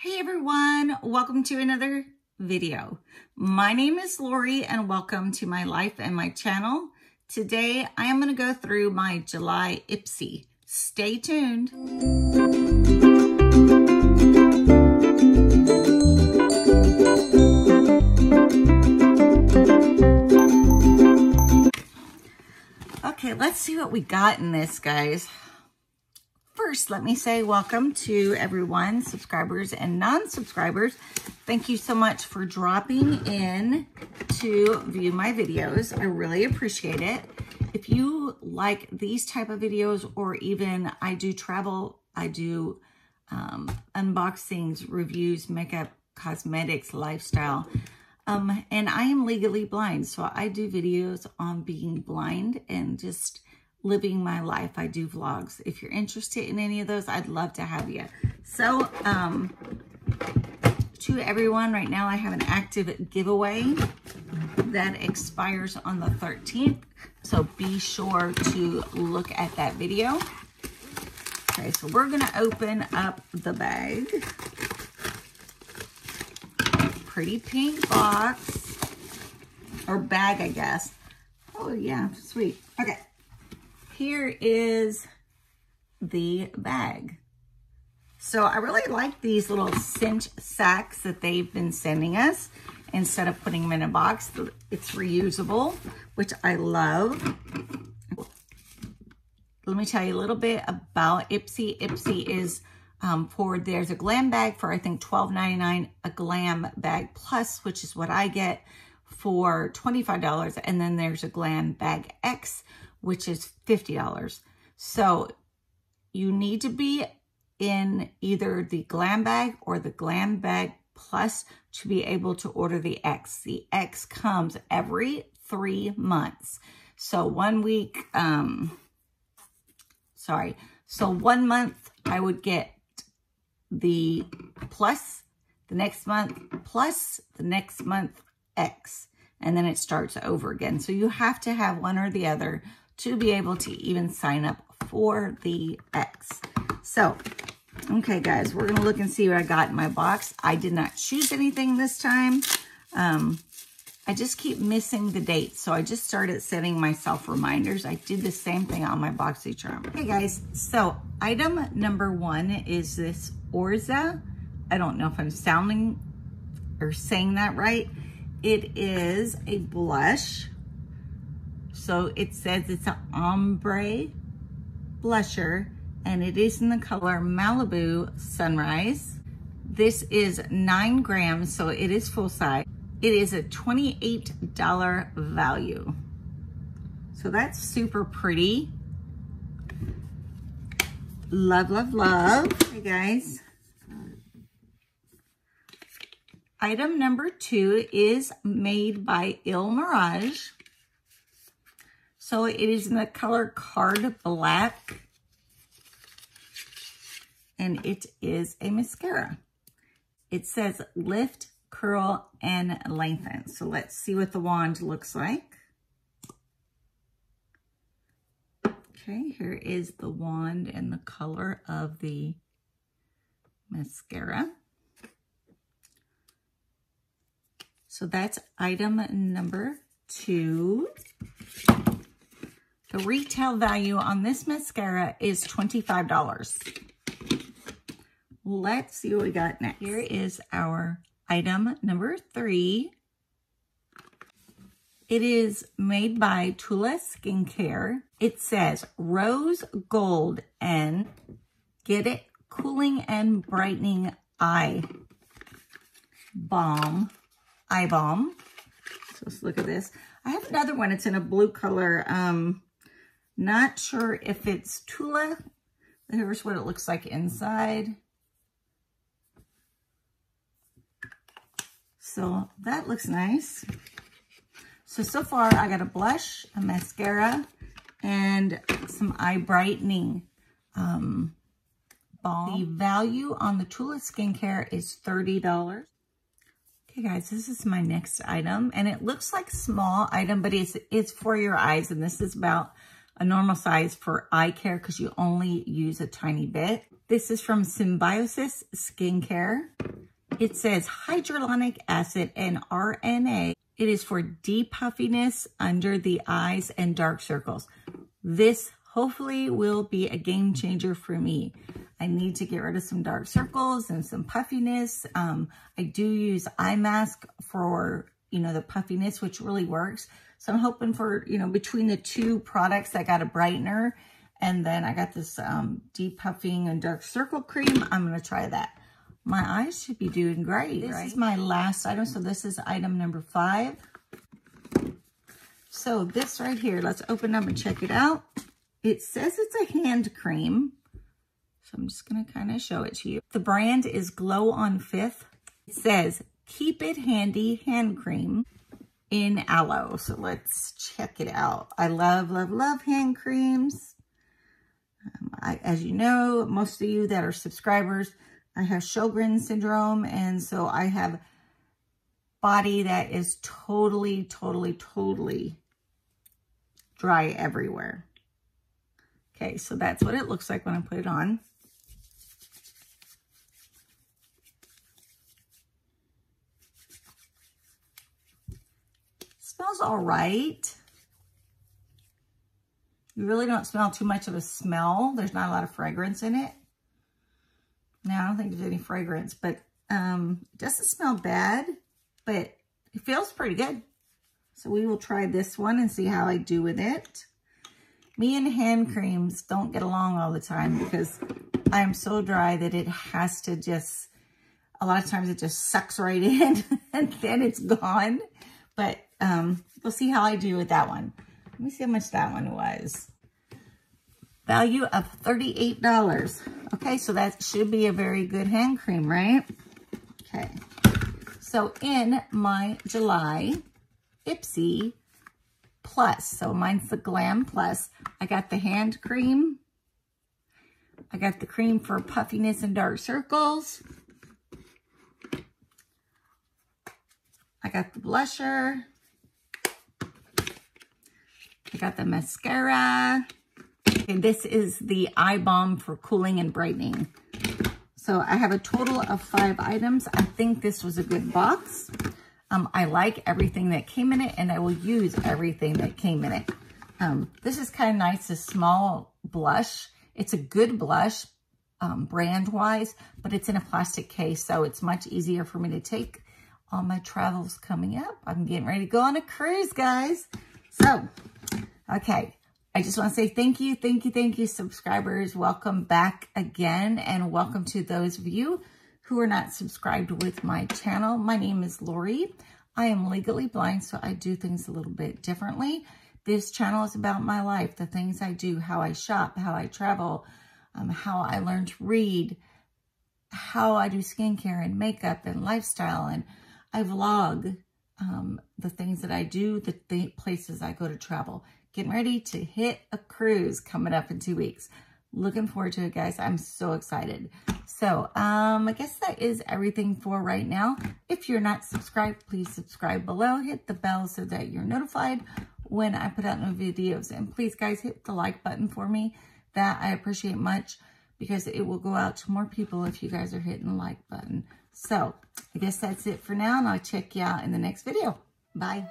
Hey everyone, welcome to another video. My name is Lorrie and welcome to my life and my channel. Today I am going to go through my July Ipsy. Stay tuned. Okay, let's see what we got in this, guys. First, let me say welcome to everyone, subscribers and non-subscribers. Thank you so much for dropping in to view my videos. I really appreciate it. If you like these type of videos or even I do travel, I do um, unboxings, reviews, makeup, cosmetics, lifestyle, um, and I am legally blind. So I do videos on being blind and just living my life. I do vlogs. If you're interested in any of those, I'd love to have you. So, um, to everyone, right now I have an active giveaway that expires on the 13th. So be sure to look at that video. Okay, so we're going to open up the bag. Pretty pink box. Or bag, I guess. Oh, yeah, sweet. Okay here is the bag. So I really like these little cinch sacks that they've been sending us instead of putting them in a box. It's reusable, which I love. Let me tell you a little bit about Ipsy. Ipsy is um, for, there's a glam bag for I think $12.99, a glam bag plus, which is what I get for $25. And then there's a glam bag X, which is $50. So you need to be in either the Glam Bag or the Glam Bag Plus to be able to order the X. The X comes every three months. So one week, um, sorry. So one month I would get the plus, the next month plus, the next month X. And then it starts over again. So you have to have one or the other to be able to even sign up for the X. So, okay, guys, we're to look and see what I got in my box. I did not choose anything this time. Um, I just keep missing the date, so I just started setting myself reminders. I did the same thing on my BoxyCharm. Hey, guys, so item number one is this Orza. I don't know if I'm sounding or saying that right. It is a blush so it says it's an ombre blusher and it is in the color Malibu Sunrise. This is nine grams, so it is full size. It is a $28 value. So that's super pretty. Love, love, love. Hey guys. Item number two is made by Il Mirage. So it is in the color Card Black. And it is a mascara. It says lift, curl, and lengthen. So let's see what the wand looks like. Okay, here is the wand and the color of the mascara. So that's item number two. The retail value on this mascara is $25. Let's see what we got next. Here is our item number three. It is made by Tula Skincare. It says rose glow and get it cooling and brightening eye balm, eye balm. So let's look at this. I have another one. It's in a blue color. Um, not sure if it's Tula. Here's what it looks like inside. So that looks nice. So, so far I got a blush, a mascara, and some eye brightening um, balm. The value on the Tula Skincare is $30. Okay guys, this is my next item and it looks like small item, but it's, it's for your eyes and this is about a normal size for eye care because you only use a tiny bit. This is from Symbiosis Skincare. It says hyaluronic acid and RNA. It is for deep puffiness under the eyes and dark circles. This hopefully will be a game changer for me. I need to get rid of some dark circles and some puffiness. Um, I do use eye mask for, you know, the puffiness, which really works. So I'm hoping for, you know, between the two products, I got a brightener and then I got this um, depuffing and dark circle cream. I'm going to try that. My eyes should be doing great, This right? is my last item. So this is item number five. So this right here, let's open up and check it out. It says it's a hand cream. So I'm just going to kind of show it to you. The brand is Glow on Fifth. It says, keep it handy hand cream in aloe. So let's check it out. I love, love, love hand creams. Um, I, as you know, most of you that are subscribers, I have Sjogren syndrome. And so I have body that is totally, totally, totally dry everywhere. Okay, so that's what it looks like when I put it on. Smells all right. You really don't smell too much of a smell. There's not a lot of fragrance in it. Now, I don't think there's any fragrance, but um, it doesn't smell bad, but it feels pretty good. So we will try this one and see how I do with it. Me and hand creams don't get along all the time because I am so dry that it has to just, a lot of times it just sucks right in and then it's gone. But um, we'll see how I do with that one. Let me see how much that one was. Value of $38. Okay, so that should be a very good hand cream, right? Okay. So in my July Ipsy Plus, so mine's the Glam Plus, I got the hand cream. I got the cream for puffiness and dark circles. I got the blusher. I got the mascara. And this is the eye balm for cooling and brightening. So I have a total of five items. I think this was a good box. Um, I like everything that came in it, and I will use everything that came in it. Um, this is kind of nice, a small blush. It's a good blush um, brand-wise, but it's in a plastic case, so it's much easier for me to take on my travels coming up. I'm getting ready to go on a cruise, guys. So, okay. I just want to say thank you, thank you, thank you, subscribers. Welcome back again, and welcome to those of you who are not subscribed with my channel. My name is Lorrie. I am legally blind, so I do things a little bit differently. This channel is about my life, the things I do, how I shop, how I travel, um, how I learn to read, how I do skincare and makeup and lifestyle, and I vlog um, the things that I do, the th places I go to travel. Getting ready to hit a cruise coming up in two weeks. Looking forward to it, guys. I'm so excited. So, um, I guess that is everything for right now. If you're not subscribed, please subscribe below. Hit the bell so that you're notified when I put out new videos. And please, guys, hit the like button for me. That I appreciate much because it will go out to more people if you guys are hitting the like button. So, I guess that's it for now, and I'll check you out in the next video. Bye.